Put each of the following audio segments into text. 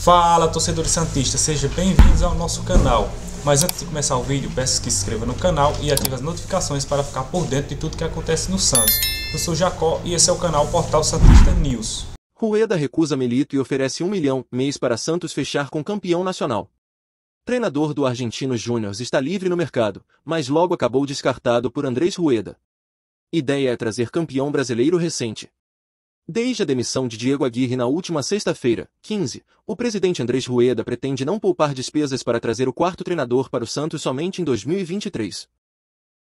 Fala torcedores santistas, sejam bem-vindos ao nosso canal. Mas antes de começar o vídeo, peço que se inscreva no canal e ative as notificações para ficar por dentro de tudo que acontece no Santos. Eu sou Jacó e esse é o canal Portal Santista News. Rueda recusa Milito e oferece um milhão mês para Santos fechar com campeão nacional. Treinador do Argentinos Júnior está livre no mercado, mas logo acabou descartado por Andrés Rueda. Ideia é trazer campeão brasileiro recente. Desde a demissão de Diego Aguirre na última sexta-feira, 15, o presidente Andrés Rueda pretende não poupar despesas para trazer o quarto treinador para o Santos somente em 2023.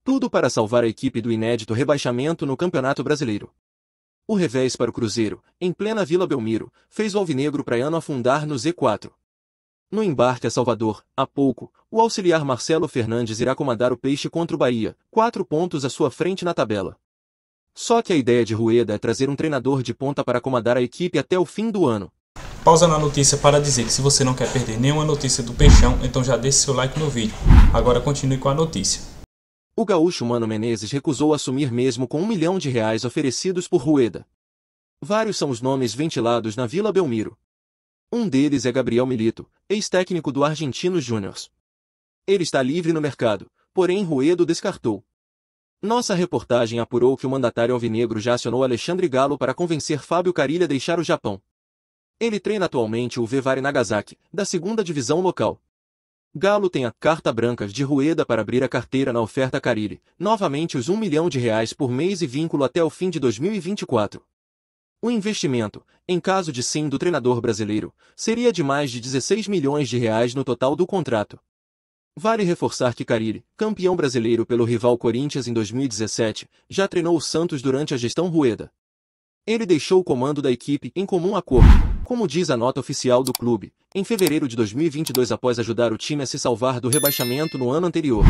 Tudo para salvar a equipe do inédito rebaixamento no Campeonato Brasileiro. O revés para o Cruzeiro, em plena Vila Belmiro, fez o alvinegro praiano afundar no Z4. No embarque a Salvador, há pouco, o auxiliar Marcelo Fernandes irá comandar o Peixe contra o Bahia, quatro pontos à sua frente na tabela. Só que a ideia de Rueda é trazer um treinador de ponta para comandar a equipe até o fim do ano. Pausa na notícia para dizer que se você não quer perder nenhuma notícia do Peixão, então já deixe seu like no vídeo. Agora continue com a notícia. O gaúcho Mano Menezes recusou assumir mesmo com um milhão de reais oferecidos por Rueda. Vários são os nomes ventilados na Vila Belmiro. Um deles é Gabriel Milito, ex-técnico do Argentinos Júniors. Ele está livre no mercado, porém Ruedo descartou. Nossa reportagem apurou que o mandatário alvinegro já acionou Alexandre Galo para convencer Fábio Carilha a deixar o Japão. Ele treina atualmente o Vevari Nagasaki, da segunda divisão local. Galo tem a carta branca de Rueda para abrir a carteira na oferta Carilli, novamente os 1 milhão de reais por mês e vínculo até o fim de 2024. O investimento, em caso de sim do treinador brasileiro, seria de mais de 16 milhões de reais no total do contrato. Vale reforçar que Carille, campeão brasileiro pelo rival Corinthians em 2017, já treinou o Santos durante a gestão Rueda. Ele deixou o comando da equipe em comum acordo, como diz a nota oficial do clube, em fevereiro de 2022 após ajudar o time a se salvar do rebaixamento no ano anterior.